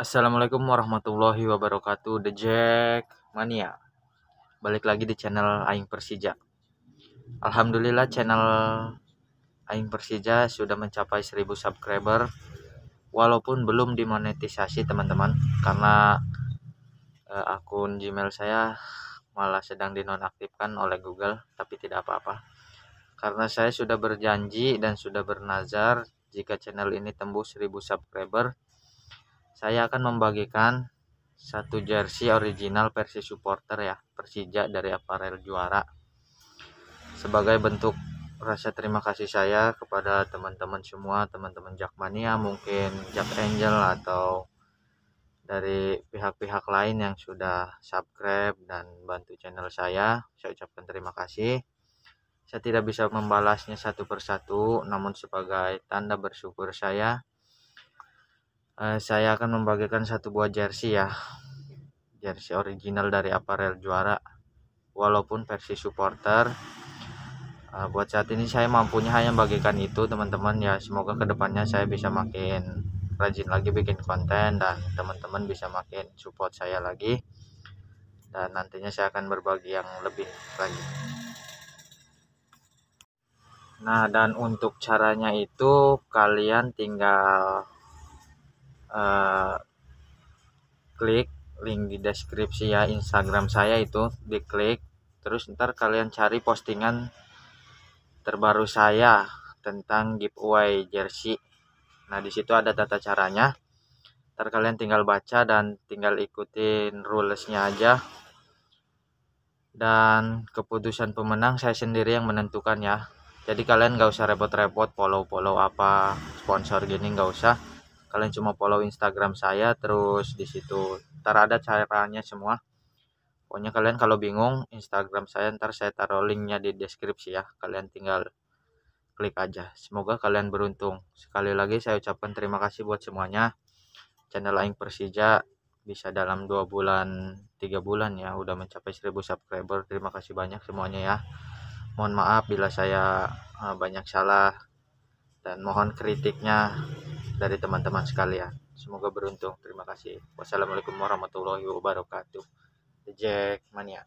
Assalamualaikum warahmatullahi wabarakatuh The Jack Mania. Balik lagi di channel Aing Persija. Alhamdulillah channel Aing Persija sudah mencapai 1000 subscriber Walaupun belum dimonetisasi teman-teman Karena eh, akun Gmail saya malah sedang dinonaktifkan oleh Google Tapi tidak apa-apa. Karena saya sudah berjanji dan sudah bernazar Jika channel ini tembus 1000 subscriber saya akan membagikan satu jersey original versi supporter ya Persija dari aparel juara. Sebagai bentuk rasa terima kasih saya kepada teman-teman semua teman-teman Jackmania mungkin Jack Angel atau dari pihak-pihak lain yang sudah subscribe dan bantu channel saya saya ucapkan terima kasih. Saya tidak bisa membalasnya satu persatu namun sebagai tanda bersyukur saya uh, saya akan membagikan satu buah jersey ya. Jersey original dari aparel juara walaupun versi supporter. Uh, buat saat ini saya mampunya hanya bagikan itu teman-teman. Ya semoga ke depannya saya bisa makin rajin lagi bikin konten dan teman-teman bisa makin support saya lagi. Dan nantinya saya akan berbagi yang lebih lagi. Nah dan untuk caranya itu kalian tinggal uh, klik link di deskripsi ya Instagram saya itu diklik terus ntar kalian cari postingan terbaru saya tentang giveaway jersey. Nah di situ ada tata caranya. Ntar kalian tinggal baca dan tinggal ikutin rulesnya aja. Dan keputusan pemenang saya sendiri yang menentukan ya. Jadi kalian gak usah repot-repot follow-follow apa sponsor gini gak usah kalian cuma follow Instagram saya terus di situ. Ntar ada caranya semua. Pokoknya kalian kalau bingung Instagram saya ntar saya taruh linknya di deskripsi ya. Kalian tinggal klik aja. Semoga kalian beruntung. Sekali lagi saya ucapkan terima kasih buat semuanya. Channel Aing Persija bisa dalam dua bulan tiga bulan ya udah mencapai 1000 subscriber. Terima kasih banyak semuanya ya. Mohon maaf bila saya eh, banyak salah. Dan mohon kritiknya dari teman-teman sekalian. Semoga beruntung. Terima kasih. Wassalamualaikum warahmatullahi wabarakatuh. The Jack Mania.